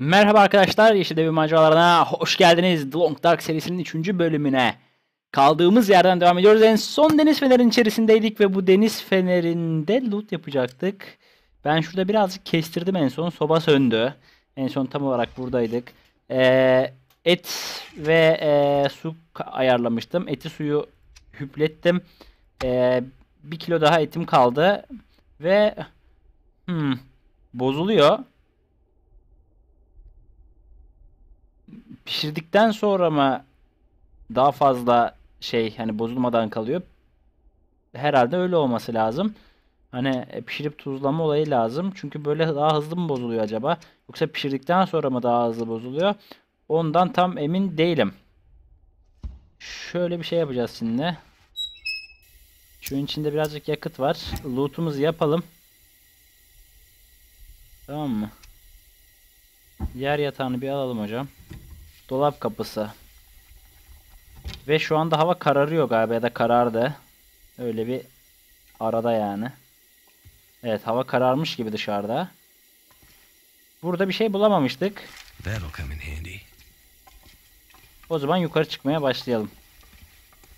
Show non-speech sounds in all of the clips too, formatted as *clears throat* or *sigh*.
Merhaba arkadaşlar, Yeşil Devi maceralarına hoş geldiniz. The Long Dark serisinin 3. bölümüne. Kaldığımız yerden devam ediyoruz. En son deniz fenerinin içerisindeydik ve bu deniz fenerinde loot yapacaktık. Ben şurada birazcık kestirdim en son. Soba söndü. En son tam olarak buradaydık. Ee, et ve e, su ayarlamıştım. Eti suyu hüplettim. Ee, bir kilo daha etim kaldı. Ve hmm, bozuluyor. Pişirdikten sonra mı daha fazla şey hani bozulmadan kalıyor? Herhalde öyle olması lazım. Hani e, pişirip tuzlama olayı lazım. Çünkü böyle daha hızlı mı bozuluyor acaba? Yoksa pişirdikten sonra mı daha hızlı bozuluyor? Ondan tam emin değilim. Şöyle bir şey yapacağız şimdi. Şunun içinde birazcık yakıt var. Loot'umuzu yapalım. Tamam mı? Yer yatağını bir alalım hocam. Dolap kapısı. Ve şu anda hava kararıyor galiba ya da karardı. Öyle bir arada yani. Evet hava kararmış gibi dışarıda. Burada bir şey bulamamıştık. That'll come in handy. O zaman yukarı çıkmaya başlayalım.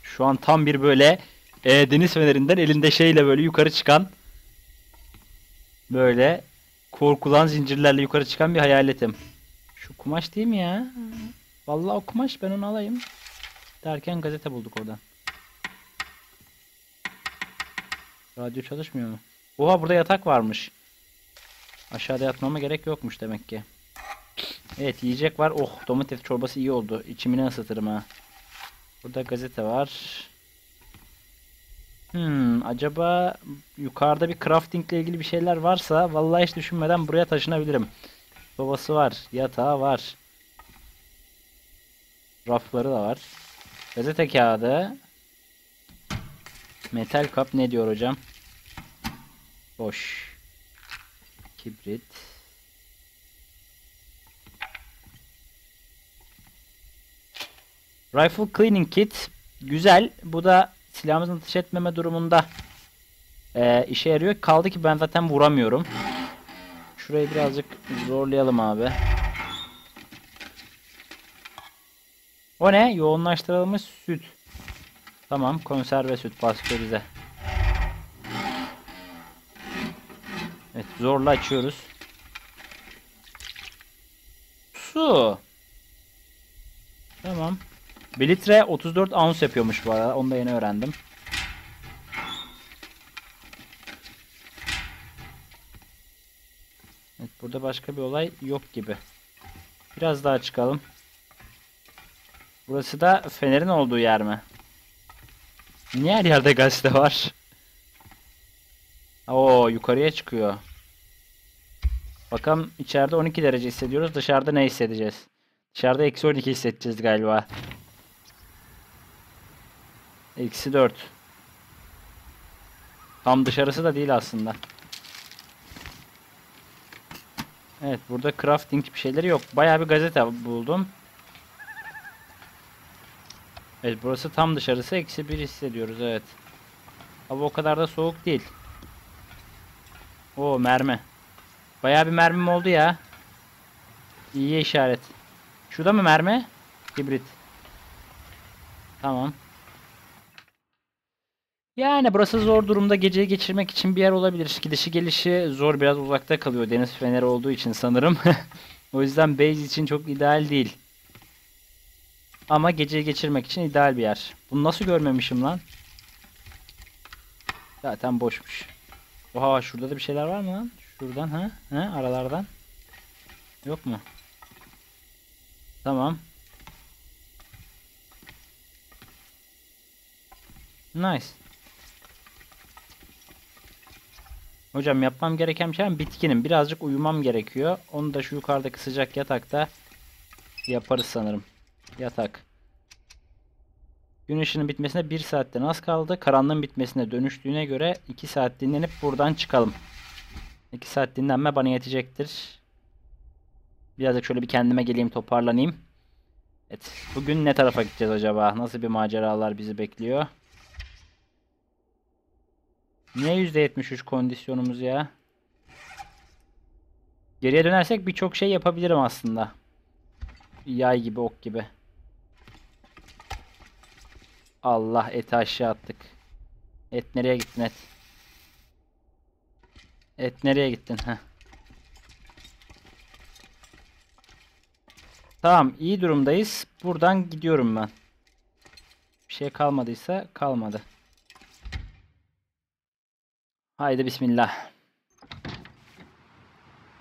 Şu an tam bir böyle e, deniz fenerinden elinde şeyle böyle yukarı çıkan böyle korkulan zincirlerle yukarı çıkan bir hayaletim. Şu kumaş değil mi ya? Vallahi o kumaş ben onu alayım. Derken gazete bulduk oradan. Radyo çalışmıyor mu? Oha burada yatak varmış. Aşağıda yatmama gerek yokmuş demek ki. Evet yiyecek var. Oh domates çorbası iyi oldu. İçimini ısıtırım ha. Burada gazete var. Hmm, acaba yukarıda bir crafting ile ilgili bir şeyler varsa vallahi hiç düşünmeden buraya taşınabilirim. Sobası var, yatağı var. Rafları da var. Gazete kağıdı. Metal kap ne diyor hocam? Boş. Kibrit. Rifle Cleaning Kit. Güzel. Bu da silahımızın ateş etmeme durumunda eee, işe yarıyor. Kaldı ki ben zaten vuramıyorum. Şurayı birazcık zorlayalım abi. O ne? Yoğunlaştırılmış süt. Tamam. Konserve süt pastörize. Evet. Zorla açıyoruz. Su. Tamam. 1 litre 34 ounce yapıyormuş bu arada. Onu da yeni öğrendim. Evet, burada başka bir olay yok gibi. Biraz daha çıkalım. Burası da fenerin olduğu yer mi? Niye her yerde gazete var? Oo yukarıya çıkıyor. Bakalım içeride 12 derece hissediyoruz. Dışarıda ne hissedeceğiz? Dışarıda eksi 12 hissedeceğiz galiba. Eksi 4. Tam dışarısı da değil aslında. Evet burada crafting bir şeyleri yok. Bayağı bir gazete buldum. Evet burası tam dışarısı eksi 1 hissediyoruz evet. Hava o kadar da soğuk değil. O mermi. Bayağı bir mermim oldu ya. İyi işaret. Şurada mı mermi? Hibrit. Tamam. Yani burası zor durumda geceyi geçirmek için bir yer olabilir. Gidişi gelişi zor biraz uzakta kalıyor deniz feneri olduğu için sanırım. *laughs* o yüzden base için çok ideal değil. Ama geceyi geçirmek için ideal bir yer. Bunu nasıl görmemişim lan? Zaten boşmuş. Oha şurada da bir şeyler var mı lan? Şuradan ha? Ha aralardan. Yok mu? Tamam. Nice. Hocam yapmam gereken şey bitkinim. Birazcık uyumam gerekiyor. Onu da şu yukarıdaki sıcak yatakta yaparız sanırım. Yatak. Gün ışığının bitmesine 1 saatten az kaldı. Karanlığın bitmesine dönüştüğüne göre 2 saat dinlenip buradan çıkalım. 2 saat dinlenme bana yetecektir. Birazcık şöyle bir kendime geleyim toparlanayım. Evet. Bugün ne tarafa gideceğiz acaba? Nasıl bir maceralar bizi bekliyor? Niye %73 kondisyonumuz ya? Geriye dönersek birçok şey yapabilirim aslında. Yay gibi ok gibi. Allah eti aşağı attık. Et nereye gittin et? Et nereye gittin? Heh. Tamam iyi durumdayız. Buradan gidiyorum ben. Bir şey kalmadıysa kalmadı. Haydi bismillah.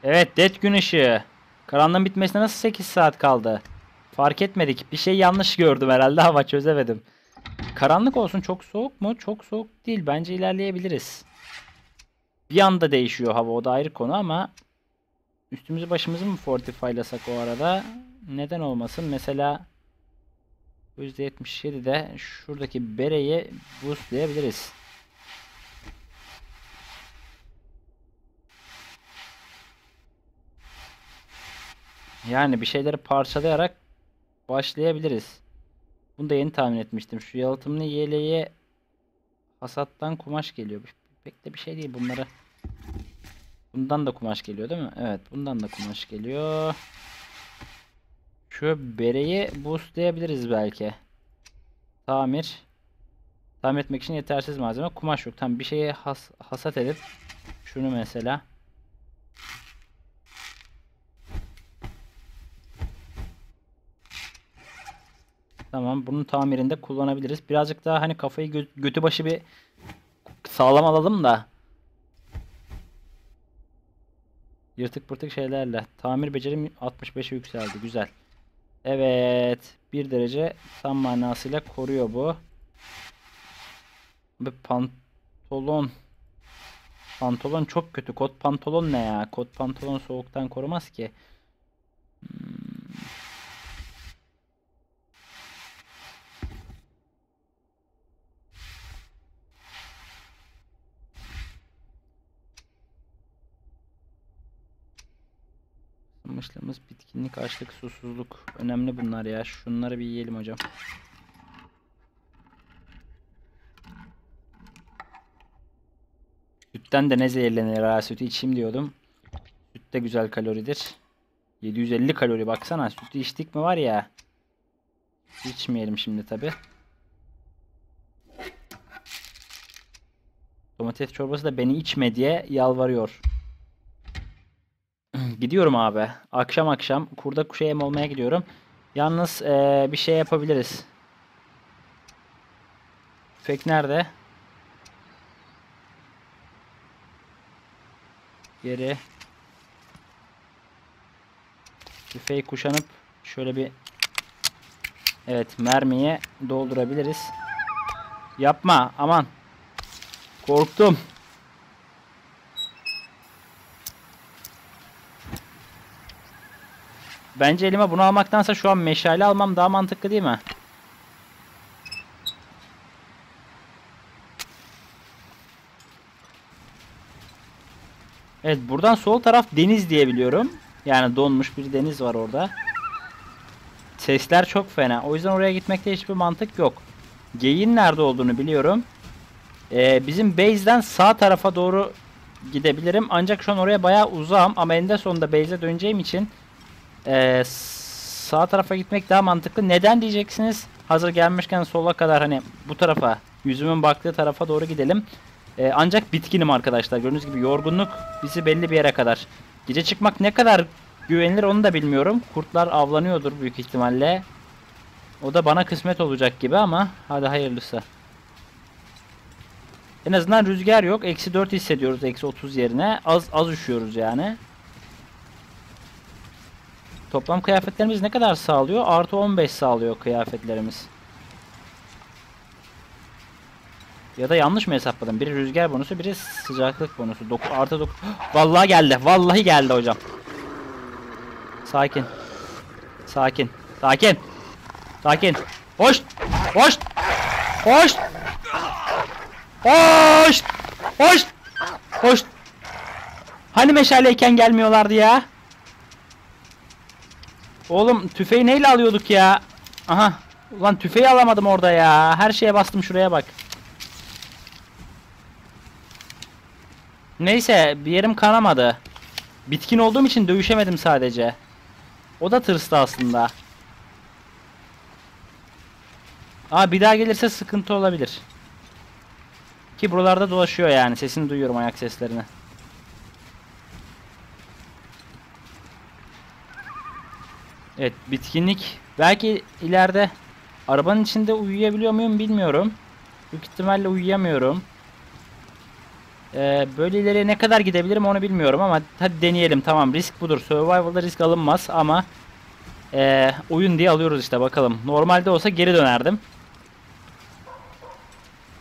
Evet Dead gün ışığı. Karanlığın bitmesine nasıl 8 saat kaldı? Fark etmedik. Bir şey yanlış gördüm herhalde ama çözemedim. Karanlık olsun çok soğuk mu? Çok soğuk değil. Bence ilerleyebiliriz. Bir anda değişiyor hava o da ayrı konu ama üstümüzü başımızı mı fortifylasak o arada? Neden olmasın? Mesela %77'de şuradaki bereyi boostlayabiliriz. Yani bir şeyleri parçalayarak başlayabiliriz. Bunu da yeni tahmin etmiştim. Şu yalıtımlı yeleğe hasattan kumaş geliyor. Pek de bir şey değil bunları. Bundan da kumaş geliyor değil mi? Evet bundan da kumaş geliyor. Şu bereyi boostlayabiliriz belki. Tamir. Tamir etmek için yetersiz malzeme. Kumaş yok. Tam bir şeye has hasat edip şunu mesela Tamam bunun tamirinde kullanabiliriz. Birazcık daha hani kafayı gö götü başı bir sağlam alalım da. Yırtık pırtık şeylerle. Tamir becerim 65'e yükseldi. Güzel. Evet. Bir derece tam manasıyla koruyor bu. Bir pantolon. Pantolon çok kötü. Kot pantolon ne ya? Kot pantolon soğuktan korumaz ki. Hmm. Amaçlamız bitkinlik, açlık, susuzluk. Önemli bunlar ya. Şunları bir yiyelim hocam. Sütten de ne zehirlenir ha. Sütü içeyim diyordum. Süt de güzel kaloridir. 750 kalori baksana. Sütü içtik mi var ya. İçmeyelim şimdi tabi. Domates çorbası da beni içme diye yalvarıyor. *clears throat* Gidiyorum abi. Akşam akşam kurda kuşa yem olmaya gidiyorum. Yalnız ee, bir şey yapabiliriz. Tüfek nerede? Geri. Tüfeği kuşanıp şöyle bir Evet mermiye doldurabiliriz. Yapma aman. Korktum. Bence elime bunu almaktansa şu an meşale almam daha mantıklı değil mi? Evet buradan sol taraf deniz diye biliyorum. Yani donmuş bir deniz var orada. Sesler çok fena. O yüzden oraya gitmekte hiçbir mantık yok. Geyin nerede olduğunu biliyorum. Ee, bizim base'den sağ tarafa doğru gidebilirim. Ancak şu an oraya bayağı uzağım. Ama eninde sonunda base'e döneceğim için ee, sağ tarafa gitmek daha mantıklı. Neden diyeceksiniz? Hazır gelmişken sola kadar hani bu tarafa yüzümün baktığı tarafa doğru gidelim. Ee, ancak bitkinim arkadaşlar. Gördüğünüz gibi yorgunluk bizi belli bir yere kadar. Gece çıkmak ne kadar güvenilir onu da bilmiyorum. Kurtlar avlanıyordur büyük ihtimalle. O da bana kısmet olacak gibi ama hadi hayırlısı. En azından rüzgar yok. Eksi 4 hissediyoruz eksi 30 yerine. Az az üşüyoruz yani. Toplam kıyafetlerimiz ne kadar sağlıyor? Artı 15 sağlıyor kıyafetlerimiz. Ya da yanlış mı hesapladım? Biri rüzgar bonusu, biri sıcaklık bonusu. Doku, artı 9. *gasps* Vallahi geldi. Vallahi geldi hocam. Sakin. Sakin. Sakin. Sakin. Hoş. Hoş. Hoş. Hoş. Hoş. Hoş. Hani meşaleyken gelmiyorlardı ya? Oğlum tüfeği neyle alıyorduk ya? Aha. Ulan tüfeği alamadım orada ya. Her şeye bastım şuraya bak. Neyse bir yerim kanamadı. Bitkin olduğum için dövüşemedim sadece. O da tırstı aslında. Aa bir daha gelirse sıkıntı olabilir. Ki buralarda dolaşıyor yani. Sesini duyuyorum ayak seslerini. Evet bitkinlik. Belki ileride arabanın içinde uyuyabiliyor muyum bilmiyorum. Büyük ihtimalle uyuyamıyorum. Ee, böyle ileriye ne kadar gidebilirim onu bilmiyorum ama hadi deneyelim tamam risk budur. Survival'da risk alınmaz ama ee, oyun diye alıyoruz işte bakalım. Normalde olsa geri dönerdim.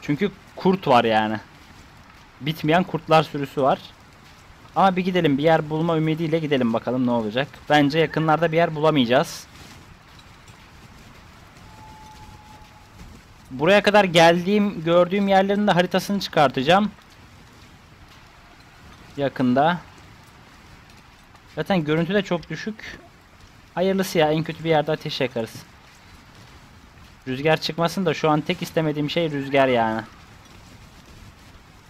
Çünkü kurt var yani. Bitmeyen kurtlar sürüsü var. Ama bir gidelim bir yer bulma ümidiyle gidelim bakalım ne olacak. Bence yakınlarda bir yer bulamayacağız. Buraya kadar geldiğim, gördüğüm yerlerin de haritasını çıkartacağım. Yakında. Zaten görüntü de çok düşük. Hayırlısı ya en kötü bir yerde ateş yakarız. Rüzgar çıkmasın da şu an tek istemediğim şey rüzgar yani.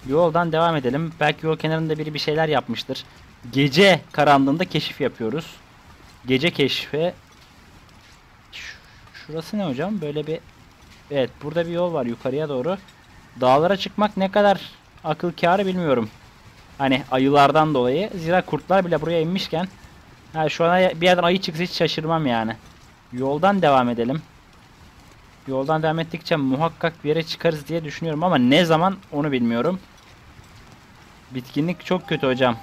Yoldan devam edelim. Belki yol kenarında biri bir şeyler yapmıştır. Gece karanlığında keşif yapıyoruz. Gece keşfi. Şurası ne hocam? Böyle bir Evet, burada bir yol var yukarıya doğru. Dağlara çıkmak ne kadar akıl kârı bilmiyorum. Hani ayılardan dolayı. Zira kurtlar bile buraya inmişken ha, şu an bir yerden ayı çıksa hiç şaşırmam yani. Yoldan devam edelim. Yoldan devam ettikçe muhakkak bir yere çıkarız diye düşünüyorum ama ne zaman onu bilmiyorum. Bitkinlik çok kötü hocam.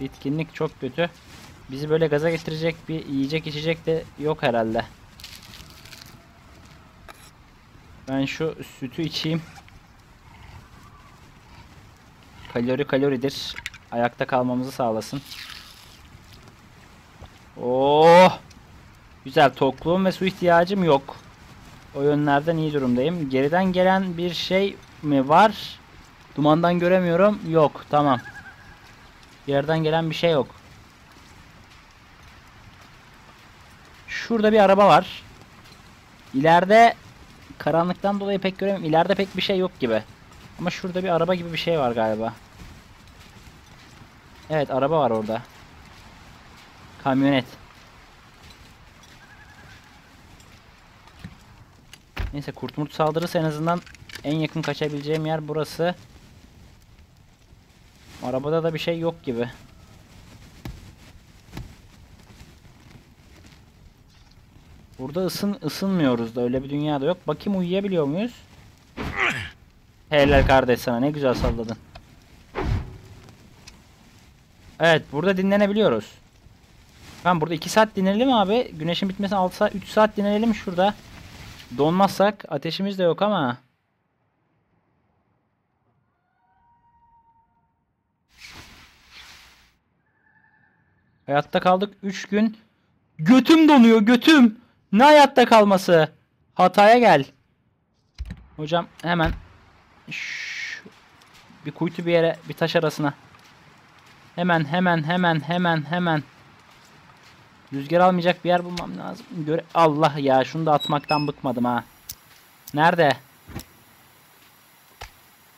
Bitkinlik çok kötü. Bizi böyle gaza getirecek bir yiyecek içecek de yok herhalde. Ben şu sütü içeyim. Kalori kaloridir. Ayakta kalmamızı sağlasın. Oh! Güzel tokluğum ve su ihtiyacım yok. O yönlerden iyi durumdayım. Geriden gelen bir şey mi var? Dumandan göremiyorum. Yok. Tamam. Yerden gelen bir şey yok. Şurada bir araba var. İleride karanlıktan dolayı pek göremiyorum. İleride pek bir şey yok gibi. Ama şurada bir araba gibi bir şey var galiba. Evet araba var orada. Kamyonet. Neyse kurtmurt saldırırsa en azından en yakın kaçabileceğim yer burası. Arabada da bir şey yok gibi. Burada ısın ısınmıyoruz da öyle bir dünyada yok. Bakayım uyuyabiliyor muyuz? Helal kardeş sana ne güzel salladın. Evet burada dinlenebiliyoruz. Ben burada 2 saat dinlenelim abi. Güneşin bitmesine 6 saat 3 saat dinlenelim şurada. Donmazsak ateşimiz de yok ama. Hayatta kaldık 3 gün. Götüm donuyor götüm. Ne hayatta kalması? Hataya gel. Hocam hemen Şş, bir kuytu bir yere bir taş arasına. Hemen hemen hemen hemen hemen. Rüzgar almayacak bir yer bulmam lazım. Göre Allah ya şunu da atmaktan bıkmadım ha. Nerede?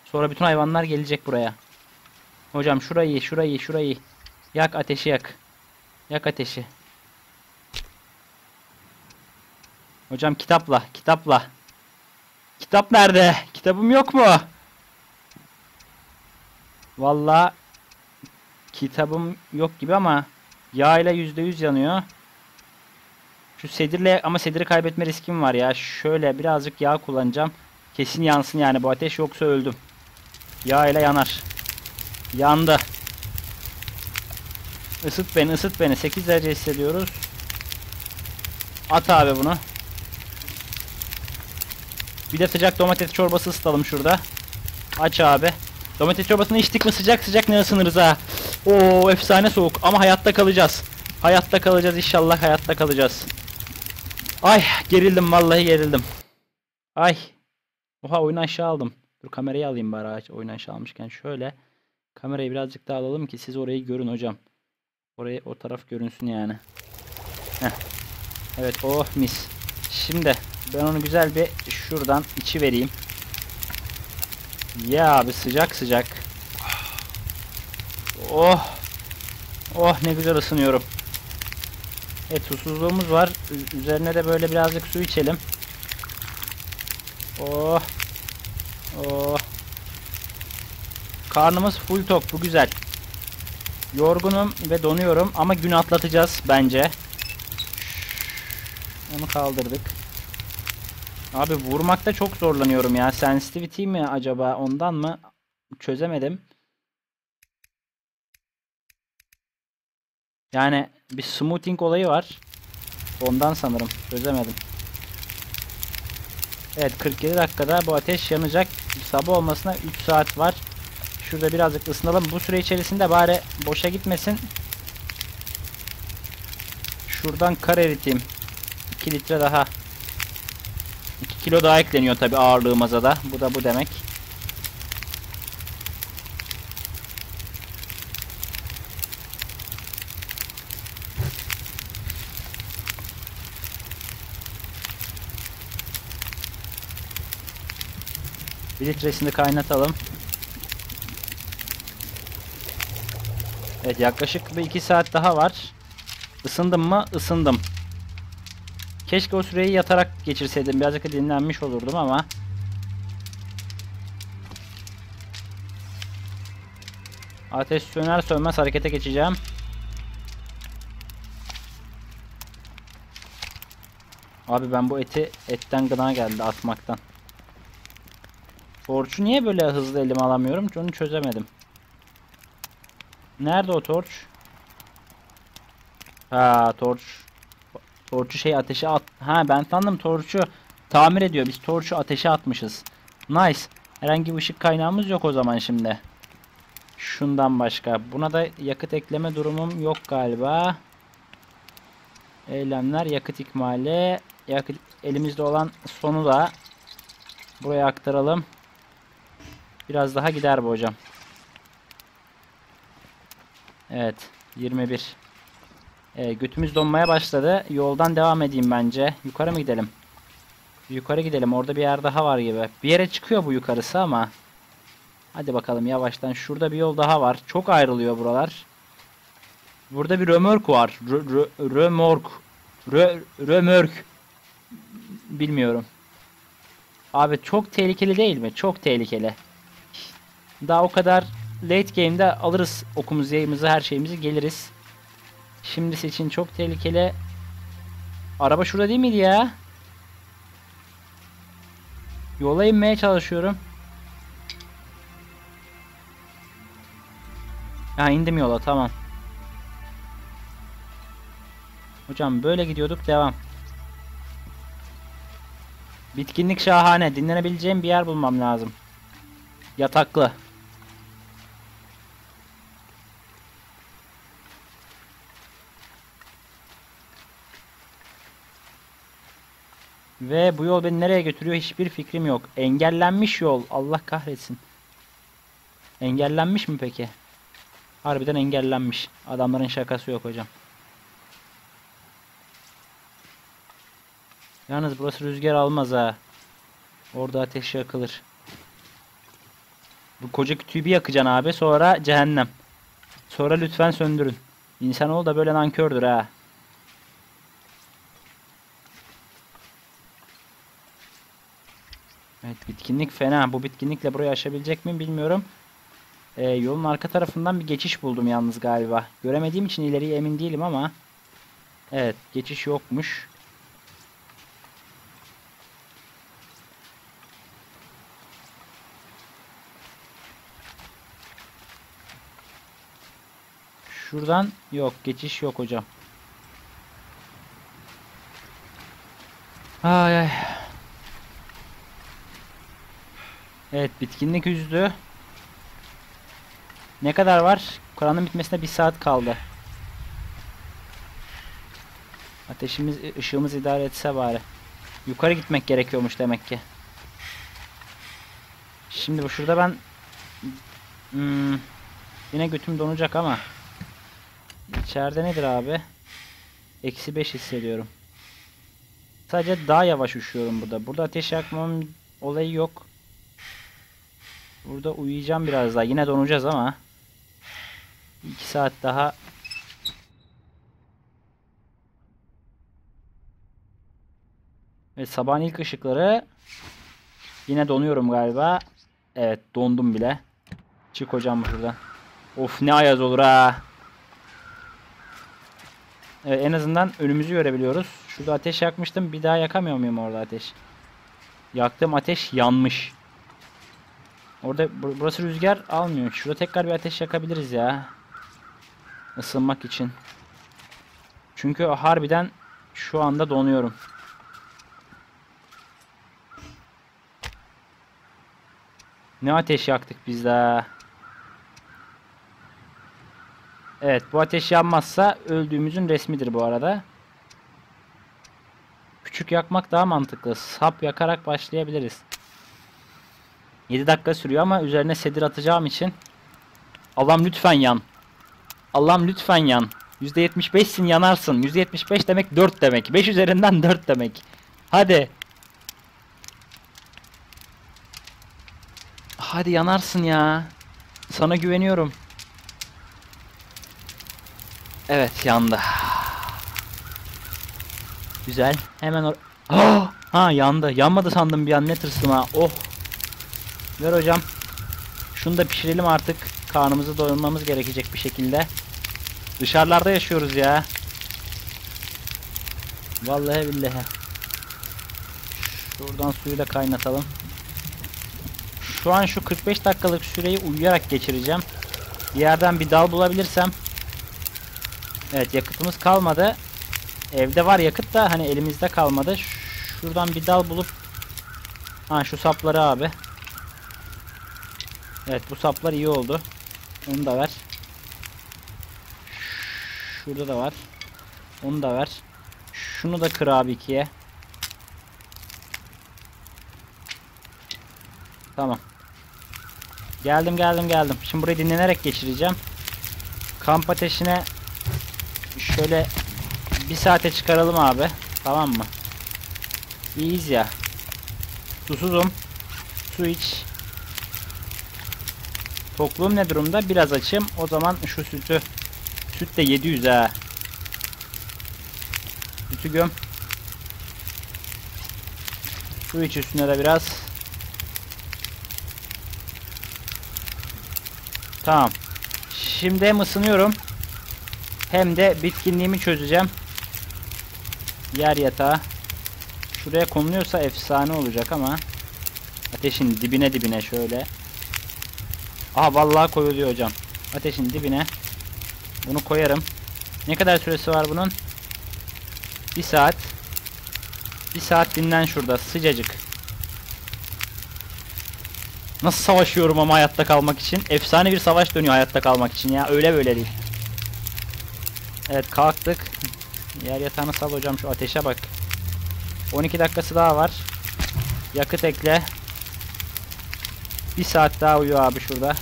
Sonra bütün hayvanlar gelecek buraya. Hocam şurayı, şurayı, şurayı. Yak ateşi yak. Yak ateşi. Hocam kitapla, kitapla. Kitap nerede? Kitabım yok mu? Vallahi kitabım yok gibi ama yağ ile %100 yanıyor. Şu sedirle ama sediri kaybetme riskim var ya. Şöyle birazcık yağ kullanacağım. Kesin yansın yani bu ateş yoksa öldüm. Yağ ile yanar. Yandı. Isıt beni, ısıt beni. 8 derece hissediyoruz. At abi bunu. Bir de sıcak domates çorbası ısıtalım şurada. Aç abi. Domates çorbasını içtik mi sıcak sıcak ne ısınırız ha. Oo efsane soğuk ama hayatta kalacağız. Hayatta kalacağız inşallah hayatta kalacağız. Ay gerildim vallahi gerildim. Ay. Oha oyunu aşağı aldım. Dur kamerayı alayım bari. Oyunu aşağı almışken şöyle. Kamerayı birazcık daha alalım ki siz orayı görün hocam. Orayı o taraf görünsün yani. Heh. Evet oh mis. Şimdi ben onu güzel bir şuradan içi vereyim. Ya abi sıcak sıcak. Oh. Oh ne güzel ısınıyorum. Evet susuzluğumuz var. Üzerine de böyle birazcık su içelim. Oh. Oh. Karnımız full tok. Bu güzel. Yorgunum ve donuyorum ama gün atlatacağız bence. Onu kaldırdık. Abi vurmakta çok zorlanıyorum ya. Sensitivity mi acaba ondan mı? Çözemedim. Yani bir smoothing olayı var. Ondan sanırım. Çözemedim. Evet 47 dakikada bu ateş yanacak. Sabah olmasına 3 saat var. Şurada birazcık ısınalım. Bu süre içerisinde bari boşa gitmesin. Şuradan kar eriteyim. 2 litre daha. 2 kilo daha ekleniyor tabi ağırlığımıza da. Bu da bu demek. Bir litresini kaynatalım. Evet yaklaşık bir iki saat daha var. Isındım mı? Isındım. Keşke o süreyi yatarak geçirseydim. Birazcık dinlenmiş olurdum ama. Ateş söner sönmez harekete geçeceğim. Abi ben bu eti etten gına geldi atmaktan. Torçu niye böyle hızlı elime alamıyorum onu çözemedim. Nerede o torç? Ha torç. Torçu şey ateşe at. Ha ben sandım torçu tamir ediyor. Biz torçu ateşe atmışız. Nice. Herhangi bir ışık kaynağımız yok o zaman şimdi. Şundan başka. Buna da yakıt ekleme durumum yok galiba. Eylemler yakıt ikmali. Yakıt elimizde olan sonu da buraya aktaralım. Biraz daha gider bu hocam. Evet. 21. Ee, götümüz donmaya başladı. Yoldan devam edeyim bence. Yukarı mı gidelim? Yukarı gidelim. Orada bir yer daha var gibi. Bir yere çıkıyor bu yukarısı ama. Hadi bakalım yavaştan. Şurada bir yol daha var. Çok ayrılıyor buralar. Burada bir römork var. Rö, rö, römork. Rö, römörk. Bilmiyorum. Abi çok tehlikeli değil mi? Çok tehlikeli. Daha o kadar late game'de alırız okumuzu, yayımızı, her şeyimizi geliriz. Şimdisi için çok tehlikeli. Araba şurada değil miydi ya? Yola inmeye çalışıyorum. Ha indim yola tamam. Hocam böyle gidiyorduk devam. Bitkinlik şahane. Dinlenebileceğim bir yer bulmam lazım. Yataklı. Ve bu yol beni nereye götürüyor hiçbir fikrim yok. Engellenmiş yol. Allah kahretsin. Engellenmiş mi peki? Harbiden engellenmiş. Adamların şakası yok hocam. Yalnız burası rüzgar almaz ha. Orada ateş yakılır. Bu koca bir yakacaksın abi. Sonra cehennem. Sonra lütfen söndürün. İnsanoğlu da böyle nankördür ha. Bitkinlik fena. Bu bitkinlikle burayı aşabilecek miyim bilmiyorum. Ee, yolun arka tarafından bir geçiş buldum yalnız galiba. Göremediğim için ileriye emin değilim ama. Evet geçiş yokmuş. Şuradan yok geçiş yok hocam. Ay ay. Evet bitkinlik üzdü. Ne kadar var? Kur'an'ın bitmesine bir saat kaldı. Ateşimiz, ışığımız idare etse bari. Yukarı gitmek gerekiyormuş demek ki. Şimdi bu şurada ben hmm, yine götüm donacak ama içeride nedir abi? Eksi 5 hissediyorum. Sadece daha yavaş üşüyorum burada. Burada ateş yakmam olayı yok. Burada uyuyacağım biraz daha. Yine donacağız ama. 2 saat daha. Evet sabahın ilk ışıkları. Yine donuyorum galiba. Evet dondum bile. Çık hocam şuradan. Of ne ayaz olur ha. Evet en azından önümüzü görebiliyoruz. Şurada ateş yakmıştım. Bir daha yakamıyor muyum orada ateş? Yaktığım ateş yanmış. Orada bur- burası rüzgar almıyor. Şurada tekrar bir ateş yakabiliriz ya. Isınmak için. Çünkü harbiden şu anda donuyorum. Ne ateş yaktık biz de. Evet bu ateş yanmazsa öldüğümüzün resmidir bu arada. Küçük yakmak daha mantıklı. Sap yakarak başlayabiliriz. 7 dakika sürüyor ama üzerine sedir atacağım için. Allah'ım lütfen yan. Allah'ım lütfen yan. %75'sin yanarsın. %75 demek 4 demek. 5 üzerinden 4 demek. Hadi. Hadi yanarsın ya. Sana güveniyorum. Evet yandı. Güzel. Hemen or! *gasps* Ha yandı. Yanmadı sandım bir an ne tırsım. Oh. Ver hocam. Şunu da pişirelim artık. Karnımızı doyurmamız gerekecek bir şekilde. Dışarılarda yaşıyoruz ya. Vallahi billahi. Şuradan suyu da kaynatalım. Şu an şu 45 dakikalık süreyi uyuyarak geçireceğim. Bir yerden bir dal bulabilirsem. Evet yakıtımız kalmadı. Evde var yakıt da hani elimizde kalmadı. Şuradan bir dal bulup Ha şu sapları abi. Evet bu saplar iyi oldu. Onu da ver. Şurada da var. Onu da ver. Şunu da kır abi ikiye. Tamam. Geldim geldim geldim. Şimdi burayı dinlenerek geçireceğim. Kamp ateşine şöyle bir saate çıkaralım abi. Tamam mı? İyiyiz ya. Susuzum. Su iç. Tokluğum ne durumda? Biraz açım. O zaman şu sütü. Süt de 700 ha. Sütü göm. Su iç üstüne de biraz. Tamam. Şimdi hem ısınıyorum. Hem de bitkinliğimi çözeceğim. Yer yatağı. Şuraya konuluyorsa efsane olacak ama. Ateşin dibine dibine şöyle. Aha vallahi koyuluyor hocam. Ateşin dibine. Bunu koyarım. Ne kadar süresi var bunun? Bir saat. Bir saat dinlen şurada. Sıcacık. Nasıl savaşıyorum ama hayatta kalmak için. Efsane bir savaş dönüyor hayatta kalmak için ya. Öyle böyle değil. Evet kalktık. Yer yatağını sal hocam şu ateşe bak. 12 dakikası daha var. Yakıt ekle. Bir saat daha uyu abi şurada.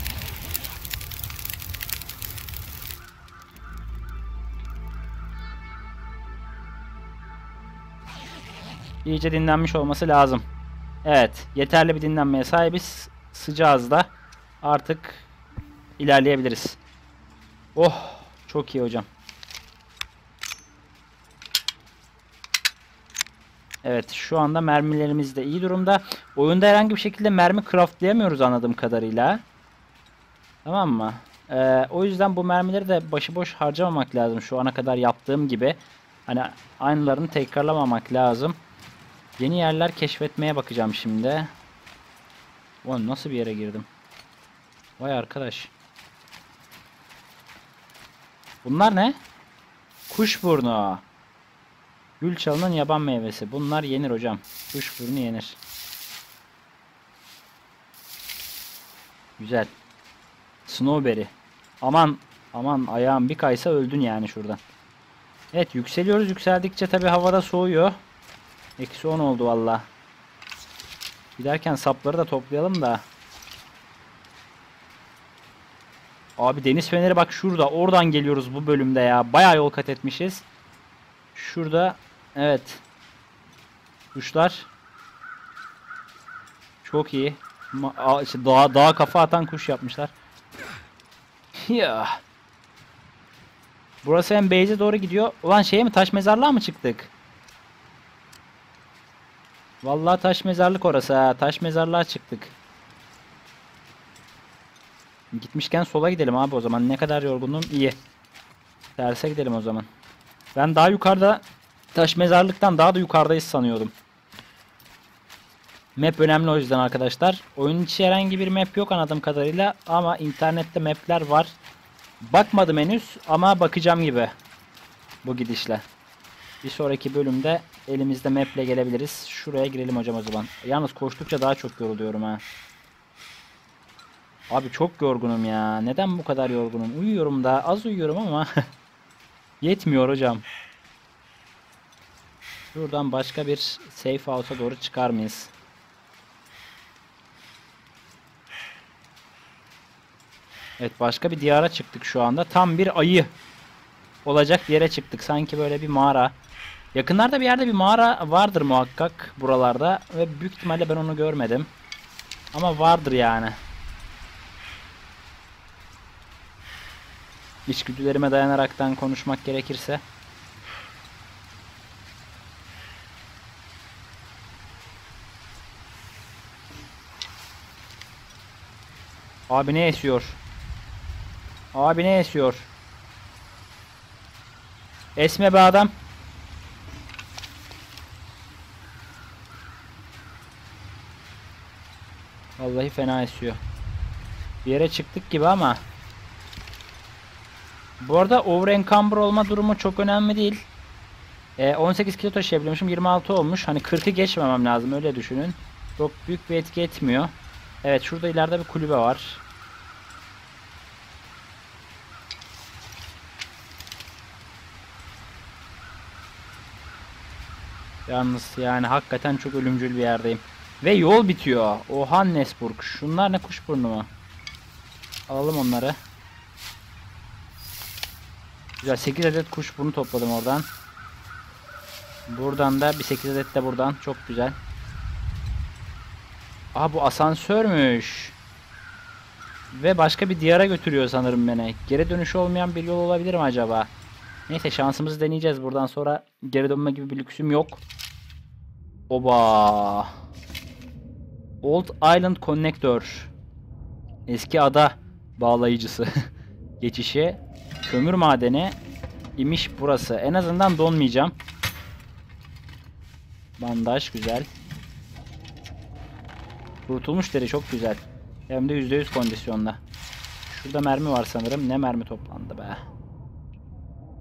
İyice dinlenmiş olması lazım. Evet, yeterli bir dinlenmeye sahibiz. Sıcağız da. Artık ilerleyebiliriz. Oh, çok iyi hocam. Evet, şu anda mermilerimiz de iyi durumda. Oyunda herhangi bir şekilde mermi craftlayamıyoruz anladığım kadarıyla. Tamam mı? Ee, o yüzden bu mermileri de başıboş harcamamak lazım şu ana kadar yaptığım gibi. Hani aynılarını tekrarlamamak lazım. Yeni yerler keşfetmeye bakacağım şimdi. Ulan nasıl bir yere girdim? Vay arkadaş. Bunlar ne? Kuşburnu. Gül çalının yaban meyvesi. Bunlar yenir hocam. Kuşburnu yenir. Güzel. Snowberry. Aman aman ayağım bir kaysa öldün yani şuradan. Evet yükseliyoruz. Yükseldikçe tabi havada soğuyor. Eksi 10 oldu valla. Giderken sapları da toplayalım da. Abi deniz feneri bak şurada. Oradan geliyoruz bu bölümde ya. Bayağı yol kat etmişiz. Şurada evet. Kuşlar. Çok iyi. Ma işte dağa, dağa kafa atan kuş yapmışlar. Ya. Burası hem base'e doğru gidiyor. Ulan şeye mi taş mezarlığa mı çıktık? Vallahi taş mezarlık orası ha. Taş mezarlığa çıktık. Gitmişken sola gidelim abi o zaman. Ne kadar yorgunum iyi. Terse gidelim o zaman. Ben daha yukarıda taş mezarlıktan daha da yukarıdayız sanıyordum. Map önemli o yüzden arkadaşlar. Oyun içi herhangi bir map yok anladığım kadarıyla ama internette mapler var. Bakmadım henüz ama bakacağım gibi bu gidişle. Bir sonraki bölümde elimizde maple gelebiliriz. Şuraya girelim hocam o zaman. Yalnız koştukça daha çok yoruluyorum ha. Abi çok yorgunum ya. Neden bu kadar yorgunum? Uyuyorum da az uyuyorum ama *laughs* yetmiyor hocam. Şuradan başka bir safe house'a doğru çıkar mıyız? Evet başka bir diyara çıktık şu anda. Tam bir ayı olacak bir yere çıktık. Sanki böyle bir mağara. Yakınlarda bir yerde bir mağara vardır muhakkak buralarda. Ve büyük ihtimalle ben onu görmedim. Ama vardır yani. İçgüdülerime dayanaraktan konuşmak gerekirse. Abi ne esiyor? Abi ne esiyor? Esme be adam. Vallahi fena esiyor. Bir yere çıktık gibi ama. Bu arada over encumber olma durumu çok önemli değil. Ee, 18 kilo taşıyabiliyormuşum. 26 olmuş. Hani 40'ı geçmemem lazım öyle düşünün. Çok büyük bir etki etmiyor. Evet şurada ileride bir kulübe var. Yalnız yani hakikaten çok ölümcül bir yerdeyim. Ve yol bitiyor. Ohannesburg. Şunlar ne kuşburnu mu? Alalım onları. Güzel 8 adet kuşburnu topladım oradan. Buradan da bir 8 adet de buradan. Çok güzel. Aa bu asansörmüş. Ve başka bir diyara götürüyor sanırım beni. Geri dönüşü olmayan bir yol olabilir mi acaba? Neyse şansımızı deneyeceğiz. Buradan sonra geri dönme gibi bir lüksüm yok. Oba. Old Island Connector. Eski ada bağlayıcısı. *laughs* Geçişi. Kömür madeni imiş burası. En azından donmayacağım. Bandaj güzel. Kurutulmuş deri çok güzel. Hem de %100 kondisyonda. Şurada mermi var sanırım. Ne mermi toplandı be.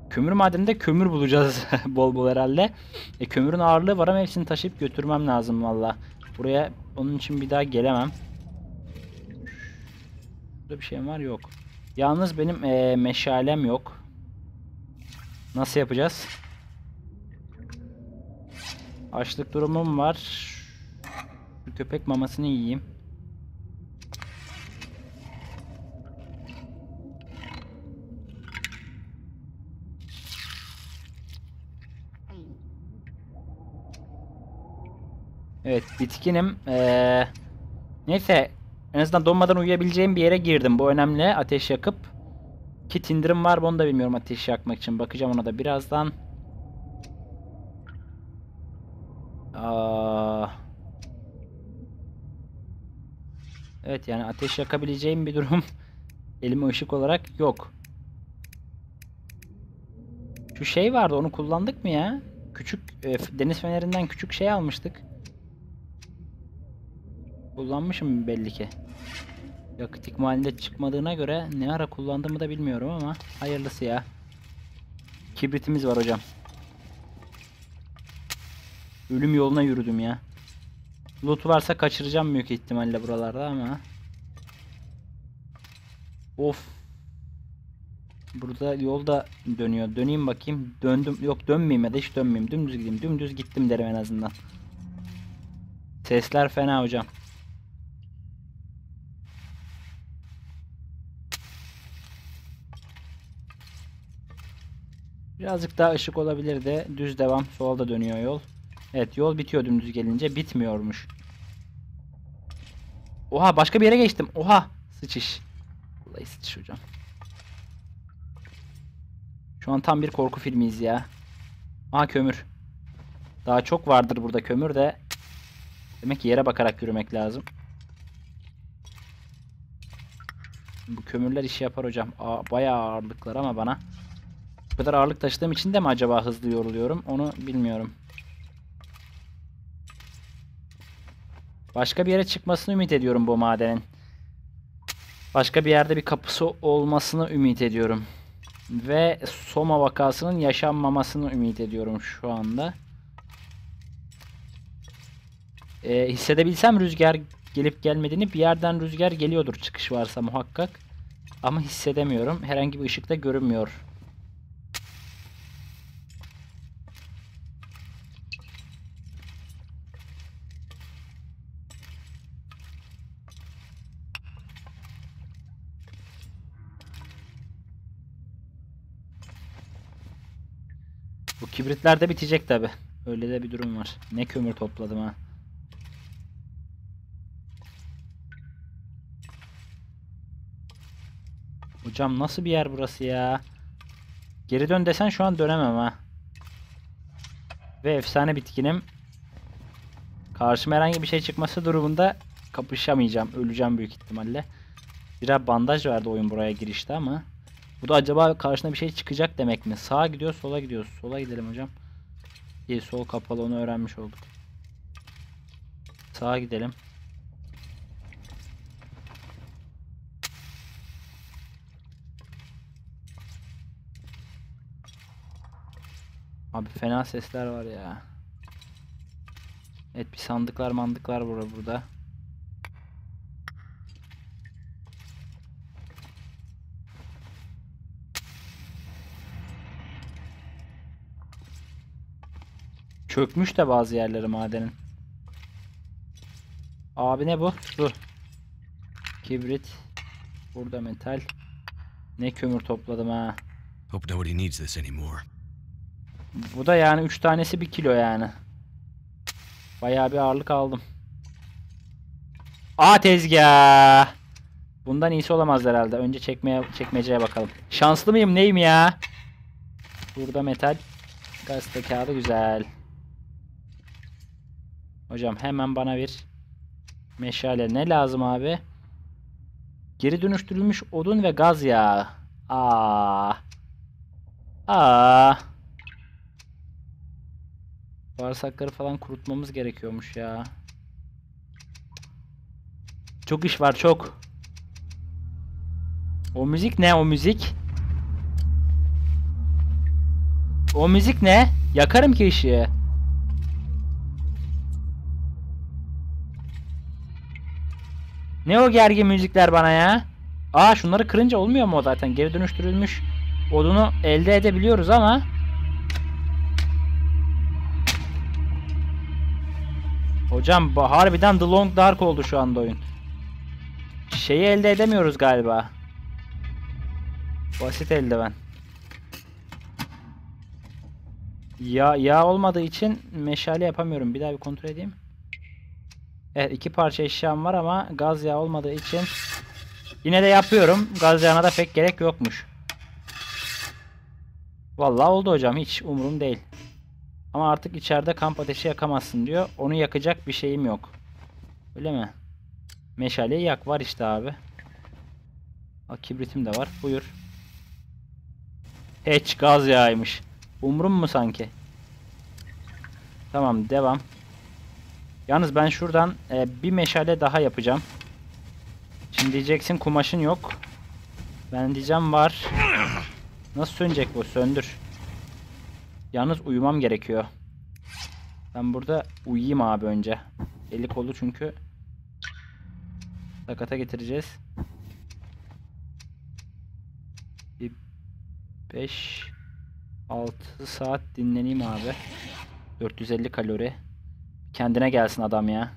Kömür madeninde kömür bulacağız *laughs* bol bol herhalde. E, kömürün ağırlığı var ama hepsini taşıyıp götürmem lazım valla. Buraya onun için bir daha gelemem. Burada bir şey var yok. Yalnız benim e, meşalem yok. Nasıl yapacağız? Açlık durumum var. Köpek mamasını yiyeyim. Evet bitkinim. Ee, neyse en azından donmadan uyuyabileceğim bir yere girdim. Bu önemli. Ateş yakıp. Kit indirim var onu da bilmiyorum ateş yakmak için. Bakacağım ona da birazdan. Aa. Evet yani ateş yakabileceğim bir durum *laughs* elime ışık olarak yok. Şu şey vardı onu kullandık mı ya? Küçük e, deniz fenerinden küçük şey almıştık. Kullanmışım belli ki. Yakıt ikmalinde çıkmadığına göre ne ara kullandığımı da bilmiyorum ama hayırlısı ya. Kibritimiz var hocam. Ölüm yoluna yürüdüm ya. Loot varsa kaçıracağım büyük ihtimalle buralarda ama. Of. Burada yolda dönüyor. Döneyim bakayım. Döndüm. Yok dönmeyeyim ya da hiç dönmeyeyim. Dümdüz gideyim. Dümdüz gittim derim en azından. Sesler fena hocam. Birazcık daha ışık olabilirdi. Düz devam. Solda dönüyor yol. Evet yol bitiyor dümdüz gelince. Bitmiyormuş. Oha başka bir yere geçtim. Oha. Sıçış. Vallahi sıçış hocam. Şu an tam bir korku filmiyiz ya. Aha kömür. Daha çok vardır burada kömür de. Demek ki yere bakarak yürümek lazım. Bu kömürler işi yapar hocam. Aa, bayağı ağırlıklar ama bana. Bu kadar ağırlık taşıdığım için de mi acaba hızlı yoruluyorum? Onu bilmiyorum. Başka bir yere çıkmasını ümit ediyorum bu madenin. Başka bir yerde bir kapısı olmasını ümit ediyorum. Ve Soma vakasının yaşanmamasını ümit ediyorum şu anda. Ee, hissedebilsem rüzgar gelip gelmediğini bir yerden rüzgar geliyordur çıkış varsa muhakkak. Ama hissedemiyorum. Herhangi bir ışık da görünmüyor. Bu kibritler de bitecek tabi. Öyle de bir durum var. Ne kömür topladım ha. Hocam nasıl bir yer burası ya? Geri dön desen şu an dönemem ha. Ve efsane bitkinim. Karşıma herhangi bir şey çıkması durumunda kapışamayacağım. Öleceğim büyük ihtimalle. Biraz bandaj verdi oyun buraya girişte ama. Bu da acaba karşına bir şey çıkacak demek mi? Sağa gidiyor, sola gidiyor. Sola gidelim hocam. İyi, sol kapalı onu öğrenmiş olduk. Sağa gidelim. Abi fena sesler var ya. Evet bir sandıklar mandıklar burada burada. Çökmüş de bazı yerleri madenin. Abi ne bu? Su. Kibrit. Burada metal. Ne kömür topladım ha. Hope nobody needs this anymore. Bu da yani 3 tanesi 1 kilo yani. Bayağı bir ağırlık aldım. Aa tezgah. Bundan iyisi olamaz herhalde. Önce çekmeye çekmeceye bakalım. Şanslı mıyım neyim ya? Burada metal. Gazete kağıdı güzel. Hocam hemen bana bir meşale. Ne lazım abi? Geri dönüştürülmüş odun ve gaz yağı. Aa. Aa. Bağırsakları falan kurutmamız gerekiyormuş ya. Çok iş var çok. O müzik ne o müzik? O müzik ne? Yakarım ki ışığı. Ne o gergin müzikler bana ya? Aa şunları kırınca olmuyor mu o zaten? Geri dönüştürülmüş odunu elde edebiliyoruz ama Hocam harbiden The Long Dark oldu şu anda oyun. Şeyi elde edemiyoruz galiba. Basit eldiven. Ya yağ olmadığı için meşale yapamıyorum. Bir daha bir kontrol edeyim. Evet iki parça eşyam var ama gaz yağı olmadığı için yine de yapıyorum. Gaz yağına da pek gerek yokmuş. Vallahi oldu hocam hiç umurum değil. Ama artık içeride kamp ateşi yakamazsın diyor. Onu yakacak bir şeyim yok. Öyle mi? Meşaleyi yak var işte abi. Bak kibritim de var. Buyur. Hiç gaz yağıymış. Umurum mu sanki? Tamam devam. Yalnız ben şuradan e, bir meşale daha yapacağım. Şimdi diyeceksin kumaşın yok. Ben diyeceğim var. Nasıl sönecek bu? Söndür. Yalnız uyumam gerekiyor. Ben burada uyuyayım abi önce. Eli kolu çünkü sakata getireceğiz. Bir 5 6 saat dinleneyim abi. 450 kalori. Kendine gelsin adam ya.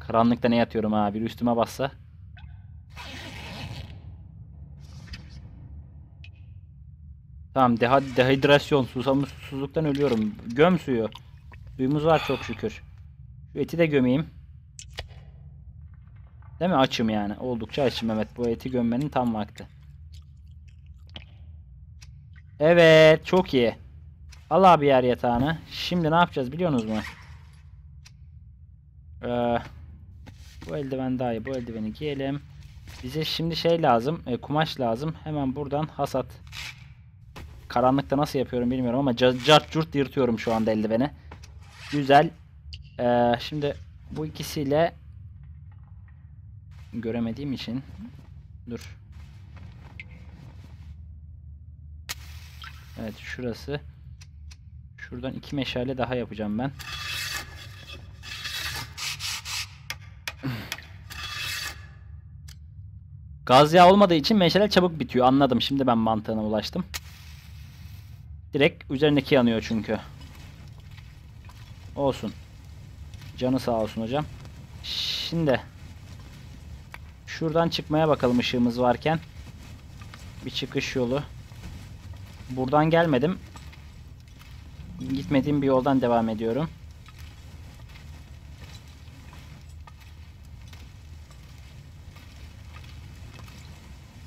Karanlıkta ne yatıyorum abi? Bir üstüme bassa. Tamam deha dehidrasyon. Susamış susuzluktan ölüyorum. Göm suyu. Suyumuz var çok şükür. Şu eti de gömeyim. Değil mi? Açım yani. Oldukça açım Mehmet. Bu eti gömmenin tam vakti. Evet. Çok iyi. Al abi yer yatağını. Şimdi ne yapacağız biliyorsunuz mu? Ee, bu eldiven daha iyi. Bu eldiveni giyelim. Bize şimdi şey lazım. e, kumaş lazım. Hemen buradan hasat. Karanlıkta nasıl yapıyorum bilmiyorum ama ca- cart curt yırtıyorum şu anda eldiveni. Güzel. Ee, şimdi bu ikisiyle göremediğim için dur. Evet şurası. Şuradan iki meşale daha yapacağım ben. Gaz yağı olmadığı için meşale çabuk bitiyor. Anladım. Şimdi ben mantığına ulaştım. Direkt üzerindeki yanıyor çünkü. Olsun. Canı sağ olsun hocam. Şimdi şuradan çıkmaya bakalım ışığımız varken. Bir çıkış yolu. Buradan gelmedim. Gitmediğim bir yoldan devam ediyorum.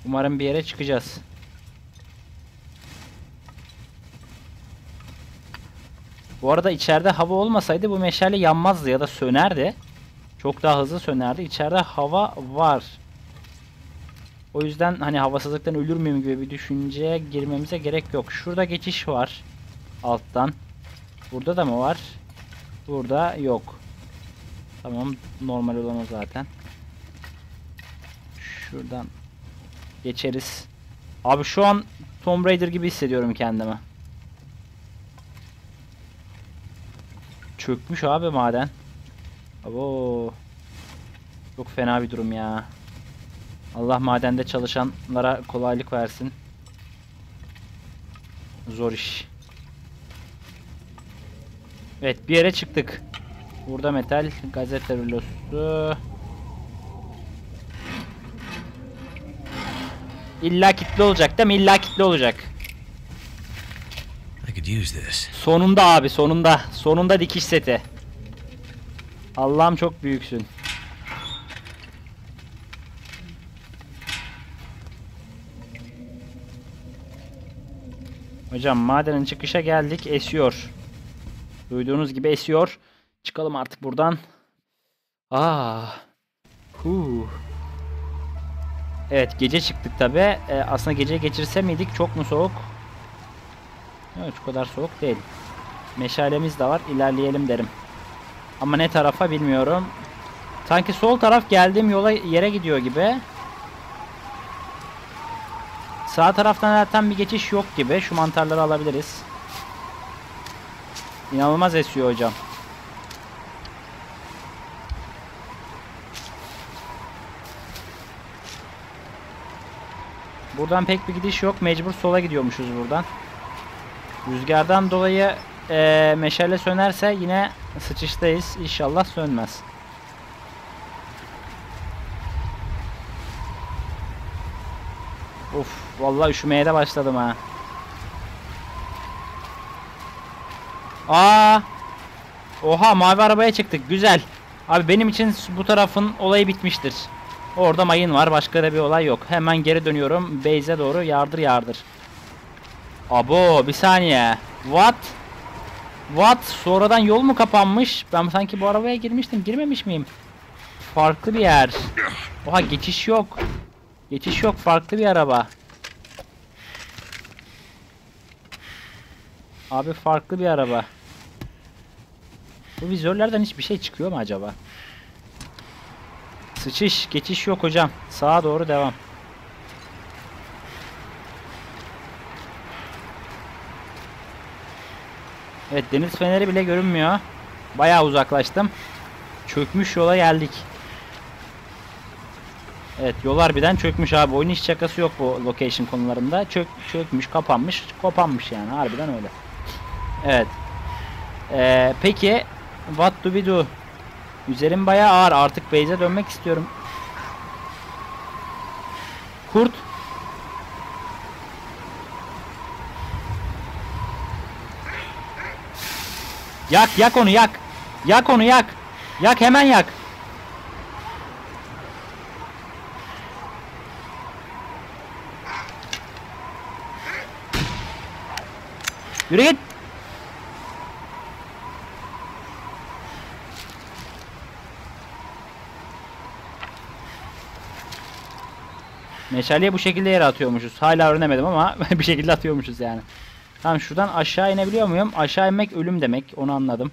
Umarım bir yere çıkacağız. Bu arada içeride hava olmasaydı bu meşale yanmazdı ya da sönerdi. Çok daha hızlı sönerdi. İçeride hava var. O yüzden hani havasızlıktan ölür müyüm gibi bir düşünceye girmemize gerek yok. Şurada geçiş var. Alttan. Burada da mı var? Burada yok. Tamam. Normal olan o zaten. Şuradan geçeriz. Abi şu an Tomb Raider gibi hissediyorum kendimi. Çökmüş abi maden. Abo. Çok fena bir durum ya. Allah madende çalışanlara kolaylık versin. Zor iş. Evet bir yere çıktık. Burada metal, gazete rulosu. İlla kitli olacak değil mi? İlla kitli olacak. Sonunda abi sonunda. Sonunda dikiş seti. Allah'ım çok büyüksün. Hocam madenin çıkışa geldik. Esiyor. Duyduğunuz gibi esiyor. Çıkalım artık buradan. Aa. Huu. Evet gece çıktık tabi. Ee, aslında gece geçirse miydik? Çok mu soğuk? Evet şu kadar soğuk değil. Meşalemiz de var. İlerleyelim derim. Ama ne tarafa bilmiyorum. Sanki sol taraf geldiğim yola yere gidiyor gibi. Sağ taraftan zaten bir geçiş yok gibi. Şu mantarları alabiliriz. İnanılmaz esiyor hocam. Buradan pek bir gidiş yok. Mecbur sola gidiyormuşuz buradan. Rüzgardan dolayı eee, meşale sönerse yine sıçıştayız. İnşallah sönmez. Of vallahi üşümeye de başladım ha. Aa! Oha mavi arabaya çıktık. Güzel. Abi benim için bu tarafın olayı bitmiştir. Orada mayın var. Başka da bir olay yok. Hemen geri dönüyorum. Beyze doğru yardır yardır. Abo bir saniye. What? What? Sonradan yol mu kapanmış? Ben sanki bu arabaya girmiştim. Girmemiş miyim? Farklı bir yer. Oha geçiş yok. Geçiş yok. Farklı bir araba. Abi farklı bir araba. Bu vizörlerden hiçbir şey çıkıyor mu acaba? Sıçış, geçiş yok hocam. Sağa doğru devam. Evet deniz feneri bile görünmüyor. Bayağı uzaklaştım. Çökmüş yola geldik. Evet yol harbiden çökmüş abi. Oyun hiç şakası yok bu location konularında. Çök, çökmüş, kapanmış, kopanmış yani. Harbiden öyle. Evet. Ee, peki what do we do? Üzerim bayağı ağır. Artık base'e dönmek istiyorum. Kurt. Yak yak onu yak. Yak onu yak. Yak hemen yak. Yürü git. Meşaleyi bu şekilde yere atıyormuşuz. Hala öğrenemedim ama *laughs* bir şekilde atıyormuşuz yani. Tamam şuradan aşağı inebiliyor muyum? Aşağı inmek ölüm demek. Onu anladım.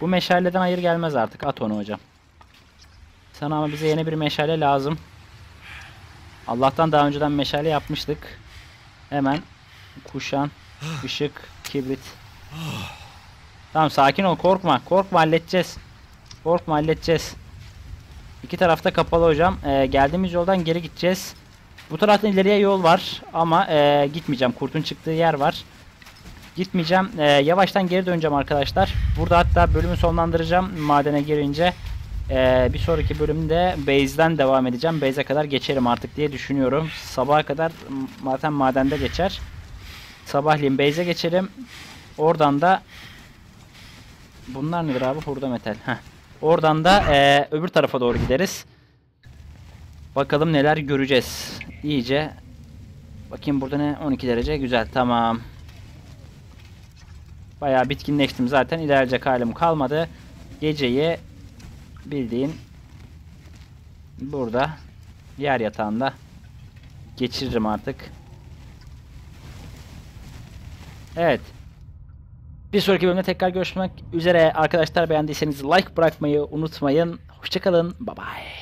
Bu meşaleden hayır gelmez artık. At onu hocam. Sana ama bize yeni bir meşale lazım. Allah'tan daha önceden meşale yapmıştık. Hemen kuşan, ışık, kibrit. Tamam sakin ol korkma. Korkma halledeceğiz. Korkma halledeceğiz. İki tarafta kapalı hocam. Ee, geldiğimiz yoldan geri gideceğiz. Bu taraftan ileriye yol var ama ee, gitmeyeceğim. Kurtun çıktığı yer var. Gitmeyeceğim. Ee, yavaştan geri döneceğim arkadaşlar. Burada hatta bölümü sonlandıracağım madene girince. Ee, bir sonraki bölümde base'den devam edeceğim. Base'e kadar geçerim artık diye düşünüyorum. Sabaha kadar zaten madende geçer. Sabahleyin base'e geçerim. Oradan da bunlar nedir abi? Hurda metal. Heh. Oradan da ee, öbür tarafa doğru gideriz. Bakalım neler göreceğiz. İyice bakayım burada ne 12 derece güzel tamam. Bayağı bitkinleştim zaten. İlerleyecek halim kalmadı. Geceyi bildiğin burada yer yatağında geçiririm artık. Evet. Bir sonraki bölümde tekrar görüşmek üzere. Arkadaşlar beğendiyseniz like bırakmayı unutmayın. Hoşçakalın. Bye bye.